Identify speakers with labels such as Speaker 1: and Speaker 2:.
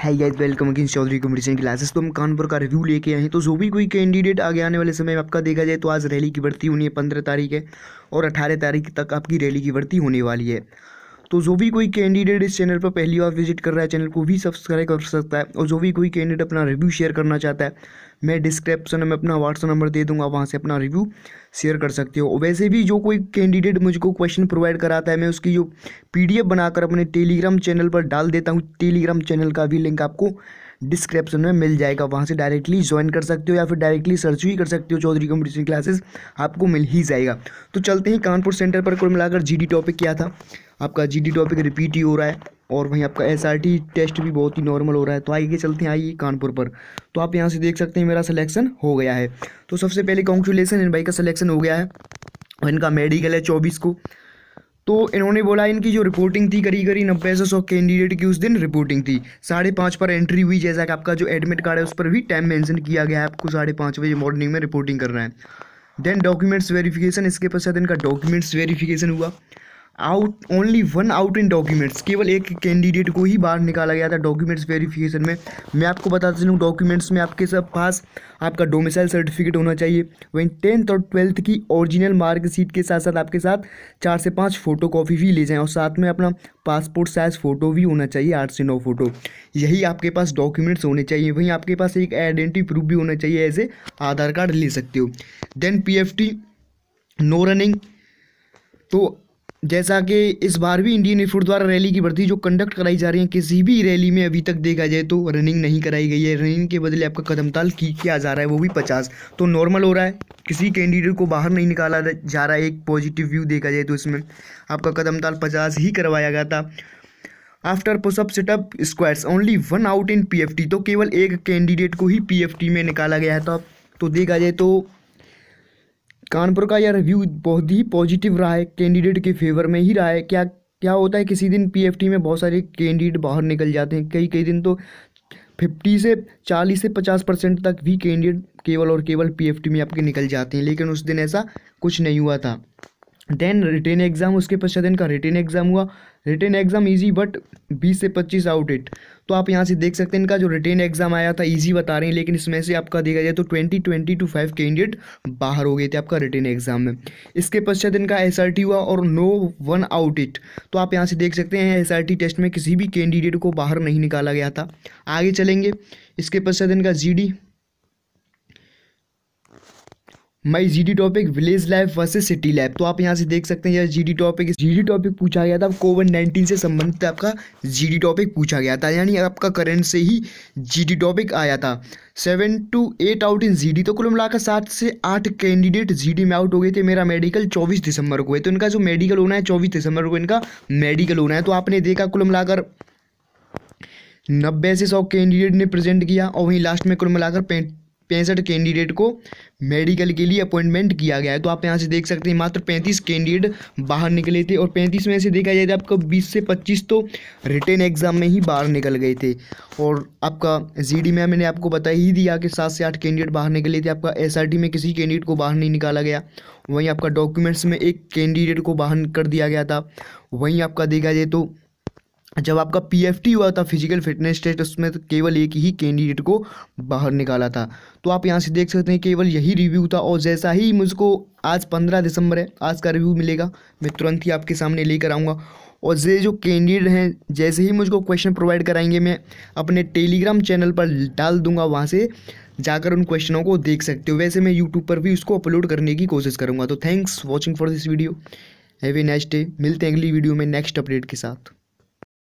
Speaker 1: है guys welcome again Chaudhary competition classes तो हम कानपुर का रिव्यू लेके आए हैं। तो जो भी कोई कैंडिडेट आगे आने वाले समय में आपका देखा जाए तो आज रैली की भर्ती होनी है, पंद्रह तारीख है और अठारह तारीख तक आपकी रैली की भर्ती होने वाली है। तो जो भी कोई कैंडिडेट इस चैनल पर पहली बार विज़िट कर रहा है चैनल को भी सब्सक्राइब कर सकता है और जो भी कोई कैंडिडेट अपना रिव्यू शेयर करना चाहता है, मैं डिस्क्रिप्शन में अपना व्हाट्सअप नंबर दे दूँगा, वहाँ से अपना रिव्यू शेयर कर सकते हो। वैसे भी जो कोई कैंडिडेट मुझको क्वेश्चन प्रोवाइड कराता है, मैं उसकी जो पीडीएफ बनाकर अपने टेलीग्राम चैनल पर डाल देता हूँ। टेलीग्राम चैनल का भी लिंक आपको डिस्क्रिप्शन में मिल जाएगा। वहाँ से डायरेक्टली ज्वाइन कर सकते हो या फिर डायरेक्टली सर्च भी कर सकते हो। चौधरी कॉम्पिटिशन क्लासेस आपको मिल ही जाएगा। तो चलते हैं, कानपुर सेंटर पर कुल मिलाकर जीडी टॉपिक क्या था? आपका जीडी टॉपिक रिपीट ही हो रहा है और वहीं आपका एसआरटी टेस्ट भी बहुत ही नॉर्मल हो रहा है। तो आइए चलते हैं आइए कानपुर पर। तो आप यहाँ से देख सकते हैं मेरा सिलेक्शन हो गया है। तो सबसे पहले कॉन्ग्रेचुलेसन इन भाई का सिलेक्शन हो गया है और इनका मेडिकल है चौबीस को। तो इन्होंने बोला इनकी जो रिपोर्टिंग थी करीब करीब नब्बे से सौ कैंडिडेट की उस दिन रिपोर्टिंग थी। साढ़े पाँच पर एंट्री हुई, जैसा कि आपका जो एडमिट कार्ड है उस पर भी टाइम मेंशन किया गया है। आपको साढ़े पाँच बजे मॉर्निंग में रिपोर्टिंग करना है। देन डॉक्यूमेंट्स वेरिफिकेशन इसके पश्चात इनका डॉक्यूमेंट्स वेरिफिकेशन हुआ। Out only one out in documents केवल एक कैंडिडेट को ही बाहर निकाला गया था डॉक्यूमेंट्स वेरिफिकेशन में। मैं आपको बताता चलूँ डॉक्यूमेंट्स में आपके सब पास आपका डोमिसाइल सर्टिफिकेट होना चाहिए। वहीं टेंथ और ट्वेल्थ की ओरिजिनल मार्कशीट के साथ साथ आपके साथ चार से पाँच फ़ोटो कॉपी भी ले जाएँ और साथ में अपना पासपोर्ट साइज़ फ़ोटो भी होना चाहिए, आठ से नौ फ़ोटो यही आपके पास डॉक्यूमेंट्स होने चाहिए। वहीं आपके पास एक आइडेंटिटी प्रूफ भी होना चाहिए, ऐसे आधार कार्ड ले सकते हो। देन पीएफटी नो रनिंग तो जैसा कि इस बार भी इंडियन एयरफोर्स द्वारा रैली की भर्ती जो कंडक्ट कराई जा रही है किसी भी रैली में अभी तक देखा जाए तो रनिंग नहीं कराई गई है। रनिंग के बदले आपका कदम ताल की किया जा रहा है वो भी पचास। तो नॉर्मल हो रहा है किसी कैंडिडेट को बाहर नहीं निकाला जा रहा है एक पॉजिटिव व्यू देखा जाए तो इसमें। आपका कदम ताल पचास ही करवाया गया था। After pushup situp squats only one out in PFT तो केवल एक कैंडिडेट को ही पीएफटी में निकाला गया तो, तो देखा जाए तो कानपुर का यह रिव्यू बहुत ही पॉजिटिव रहा है कैंडिडेट के फेवर में ही रहा है। क्या क्या होता है, किसी दिन पीएफटी में बहुत सारे कैंडिडेट बाहर निकल जाते हैं। कई कई दिन तो फिफ्टी से चालीस से पचास परसेंट तक भी कैंडिडेट केवल और केवल पीएफटी में आपके निकल जाते हैं। लेकिन उस दिन ऐसा कुछ नहीं हुआ था। देन रिटेन एग्ज़ाम उसके पश्चात इनका रिटेन एग्ज़ाम हुआ। रिटेन एग्ज़ाम इजी बट बीस से पच्चीस आउट इट तो आप यहाँ से देख सकते हैं इनका जो रिटेन एग्ज़ाम आया था इजी बता रहे हैं, लेकिन इसमें से आपका देखा जाए तो twenty twenty two five candidate बाहर हो गए थे आपका रिटेन एग्ज़ाम में। इसके पश्चात इनका एसआरटी हुआ और नो वन आउट इट तो आप यहाँ से देख सकते हैं एसआरटी टेस्ट में किसी भी कैंडिडेट को बाहर नहीं निकाला गया था। आगे चलेंगे। इसके पश्चात इनका GD my G D topic village life versus city life तो आप यहाँ से देख सकते हैं यार G D topic G D topic पूछा गया था कोविड नाइन्टीन से संबंधित आपका जी डी टॉपिक पूछा गया था, यानी आपका करंट से ही जी डी टॉपिक आया था। Seven two eight out in G D तो कुल मिलाकर सात से आठ कैंडिडेट जी डी में आउट हो गए थे, मेरा मेडिकल चौबीस दिसंबर को है। तो इनका जो मेडिकल होना है, चौबीस दिसंबर को इनका मेडिकल होना है। तो आपने देखा कुल मिलाकर नब्बे से सौ कैंडिडेट ने प्रेजेंट किया, और वहीं लास्ट में कुल मिलाकर पैंसठ कैंडिडेट को मेडिकल के लिए अपॉइंटमेंट किया गया है। तो आप यहाँ से देख सकते हैं, मात्र पैंतीस कैंडिडेट बाहर निकले थे और पैंतीस में से देखा जाए तो आपका बीस से पच्चीस तो रिटर्न एग्ज़ाम में ही बाहर निकल गए थे। और आपका जी डी में मैंने आपको बता ही दिया कि सात से आठ कैंडिडेट बाहर निकले थे। आपका एसआरटी में किसी कैंडिडेट को बाहर नहीं निकाला गया। वहीं आपका डॉक्यूमेंट्स में एक कैंडिडेट को बाहर कर दिया गया था। वहीं आपका देखा जाए तो जब आपका पीएफटी हुआ था फ़िज़िकल फिटनेस टेस्ट उसमें तो केवल एक ही कैंडिडेट को बाहर निकाला था। तो आप यहाँ से देख सकते हैं, केवल यही रिव्यू था और जैसा ही मुझको आज पंद्रह दिसंबर है, आज का रिव्यू मिलेगा। मैं तुरंत ही आपके सामने लेकर आऊँगा। और ये जो कैंडिडेट हैं, जैसे ही मुझको क्वेश्चन प्रोवाइड कराएँगे, मैं अपने टेलीग्राम चैनल पर डाल दूँगा, वहाँ से जाकर उन क्वेश्चनों को देख सकते हो। वैसे मैं यूट्यूब पर भी उसको अपलोड करने की कोशिश करूँगा। तो thanks watching for this video have next day मिलते हैं अगली वीडियो में नेक्स्ट अपडेट के साथ.